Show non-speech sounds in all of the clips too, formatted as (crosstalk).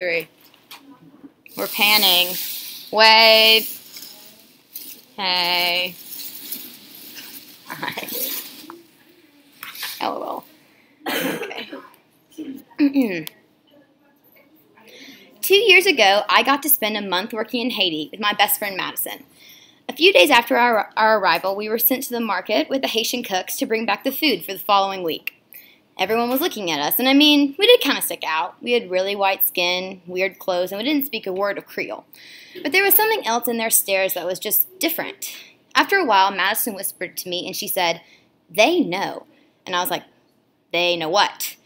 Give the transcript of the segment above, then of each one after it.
three. We're panning. Wave. Hey. Hi. LOL. Okay. (clears throat) Two years ago, I got to spend a month working in Haiti with my best friend Madison. A few days after our, our arrival, we were sent to the market with the Haitian cooks to bring back the food for the following week. Everyone was looking at us, and I mean, we did kind of stick out. We had really white skin, weird clothes, and we didn't speak a word of Creole. But there was something else in their stares that was just different. After a while, Madison whispered to me and she said, They know. And I was like, They know what?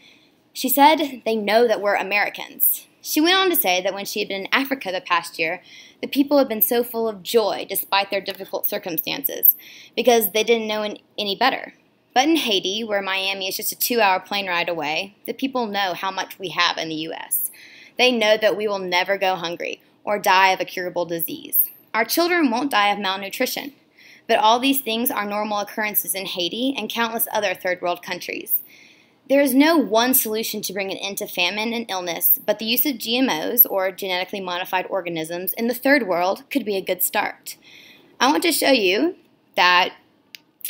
She said, They know that we're Americans. She went on to say that when she had been in Africa the past year, the people had been so full of joy despite their difficult circumstances because they didn't know any better. But in Haiti, where Miami is just a two hour plane ride away, the people know how much we have in the U.S. They know that we will never go hungry or die of a curable disease. Our children won't die of malnutrition. But all these things are normal occurrences in Haiti and countless other third world countries. There is no one solution to bring an end to famine and illness, but the use of GMOs, or genetically modified organisms, in the third world could be a good start. I want to show you that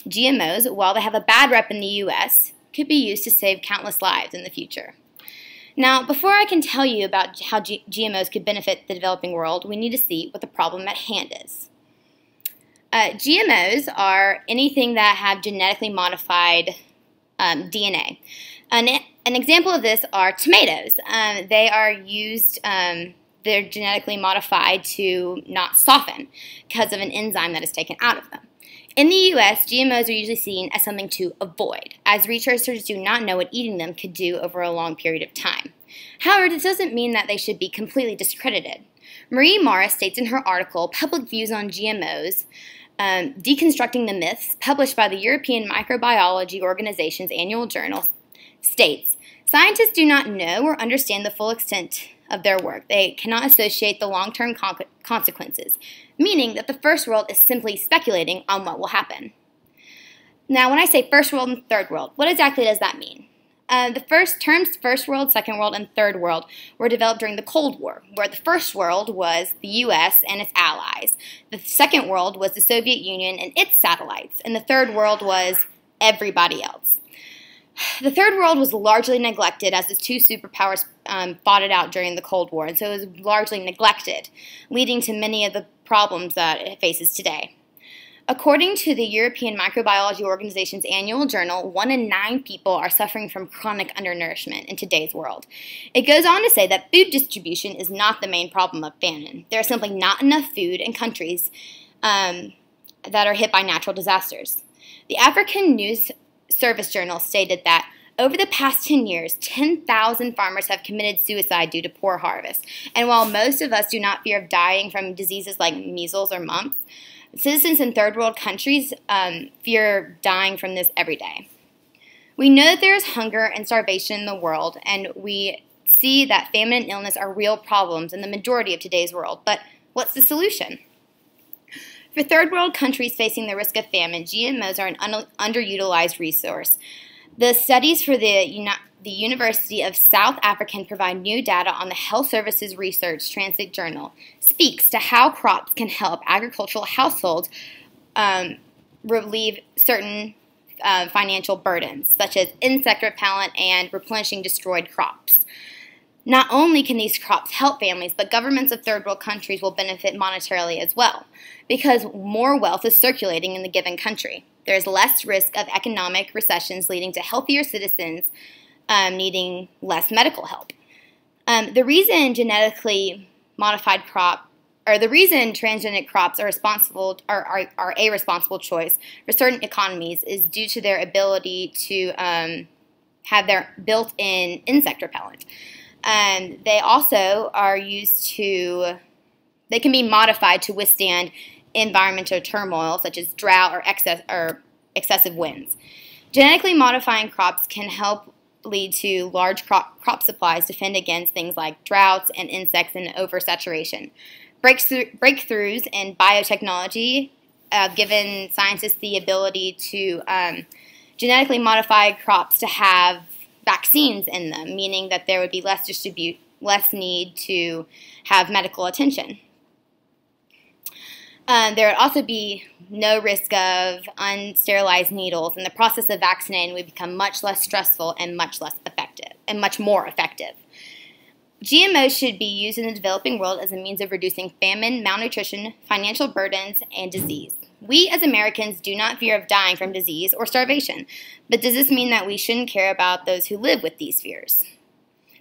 GMOs, while they have a bad rep in the US, could be used to save countless lives in the future. Now, before I can tell you about how G GMOs could benefit the developing world, we need to see what the problem at hand is. Uh, GMOs are anything that have genetically modified um, DNA. An, an, example of this are tomatoes. Um, they are used, um, they're genetically modified to not soften because of an enzyme that is taken out of them. In the US, GMOs are usually seen as something to avoid, as researchers do not know what eating them could do over a long period of time. However, this doesn't mean that they should be completely discredited. Marie Morris states in her article, Public Views on GMOs, um, Deconstructing the Myths, published by the European Microbiology Organization's annual journal, states Scientists do not know or understand the full extent of their work. They cannot associate the long term con consequences, meaning that the first world is simply speculating on what will happen. Now, when I say first world and third world, what exactly does that mean? Uh, the first terms, first world, second world, and third world, were developed during the Cold War, where the first world was the U.S. and its allies. The second world was the Soviet Union and its satellites, and the third world was everybody else. The third world was largely neglected as the two superpowers um, fought it out during the Cold War, and so it was largely neglected, leading to many of the problems that it faces today. According to the European Microbiology Organization's annual journal, one in nine people are suffering from chronic undernourishment in today's world. It goes on to say that food distribution is not the main problem of famine. There is simply not enough food in countries um, that are hit by natural disasters. The African News Service Journal stated that over the past 10 years, 10,000 farmers have committed suicide due to poor harvest. And while most of us do not fear of dying from diseases like measles or mumps, Citizens in third world countries um, fear dying from this every day. We know that there is hunger and starvation in the world, and we see that famine and illness are real problems in the majority of today's world. But what's the solution? For third world countries facing the risk of famine, GMOs are an un underutilized resource. The studies for the the University of South Africa provide new data on the Health Services Research Transit Journal speaks to how crops can help agricultural households um, relieve certain uh, financial burdens, such as insect repellent and replenishing destroyed crops. Not only can these crops help families, but governments of third world countries will benefit monetarily as well, because more wealth is circulating in the given country. There is less risk of economic recessions leading to healthier citizens um, needing less medical help. Um, the reason genetically modified crop, or the reason transgenic crops are responsible are, are, are a responsible choice for certain economies is due to their ability to um, have their built-in insect repellent. Um, they also are used to, they can be modified to withstand environmental turmoil such as drought or excess or excessive winds. Genetically modifying crops can help lead to large crop, crop supplies defend against things like droughts and insects and oversaturation. breakthroughs in biotechnology have given scientists the ability to um, genetically modify crops to have vaccines in them, meaning that there would be less distribute less need to have medical attention. Um, there would also be no risk of unsterilized needles, and the process of vaccinating would become much less stressful and much less effective, and much more effective. GMOs should be used in the developing world as a means of reducing famine, malnutrition, financial burdens, and disease. We as Americans do not fear of dying from disease or starvation, but does this mean that we shouldn't care about those who live with these fears?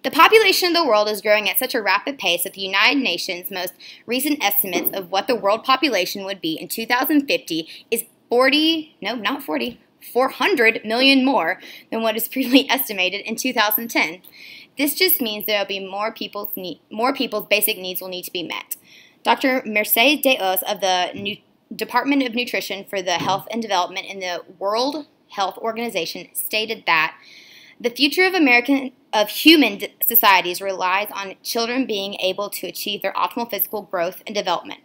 The population of the world is growing at such a rapid pace that the United Nations' most recent estimates of what the world population would be in 2050 is 40, no, not 40, 400 million more than what is previously (laughs) estimated in 2010. This just means there will be more people's need, more people's basic needs will need to be met. Dr. Mercedes de Onis of the Department of Nutrition for the Health and Development in the World Health Organization stated that the future of American of human societies relies on children being able to achieve their optimal physical growth and development.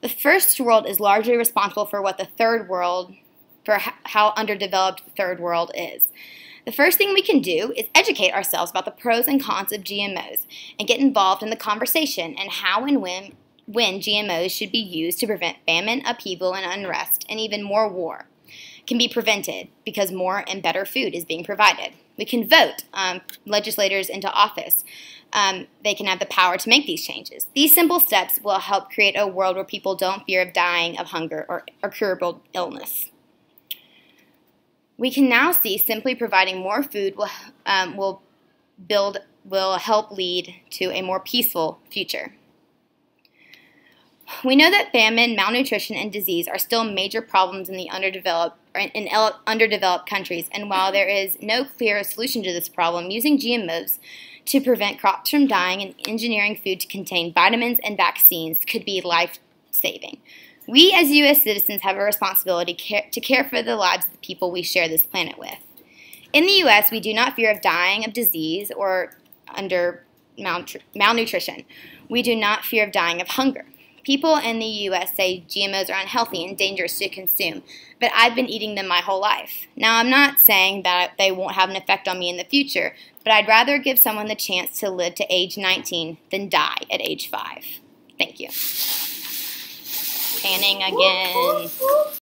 The first world is largely responsible for what the third world for how underdeveloped the third world is. The first thing we can do is educate ourselves about the pros and cons of GMOs and get involved in the conversation and how and when when GMOs should be used to prevent famine, upheaval, and unrest, and even more war can be prevented because more and better food is being provided. We can vote um, legislators into office. Um, they can have the power to make these changes. These simple steps will help create a world where people don't fear of dying of hunger or, or curable illness. We can now see simply providing more food will, um, will build will help lead to a more peaceful future. We know that famine, malnutrition, and disease are still major problems in the underdeveloped in underdeveloped countries, and while there is no clear solution to this problem, using GMOs to prevent crops from dying and engineering food to contain vitamins and vaccines could be life-saving. We as U.S. citizens have a responsibility to care for the lives of the people we share this planet with. In the U.S., we do not fear of dying of disease or under malnutrition. We do not fear of dying of hunger. People in the US say GMOs are unhealthy and dangerous to consume, but I've been eating them my whole life. Now, I'm not saying that they won't have an effect on me in the future, but I'd rather give someone the chance to live to age 19 than die at age 5. Thank you. Panning again. (laughs)